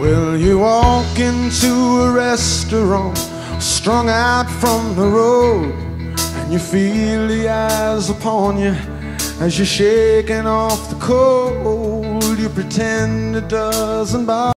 Will you walk into a restaurant, strung out from the road, and you feel the eyes upon you as you're shaking off the cold. You pretend it doesn't bother.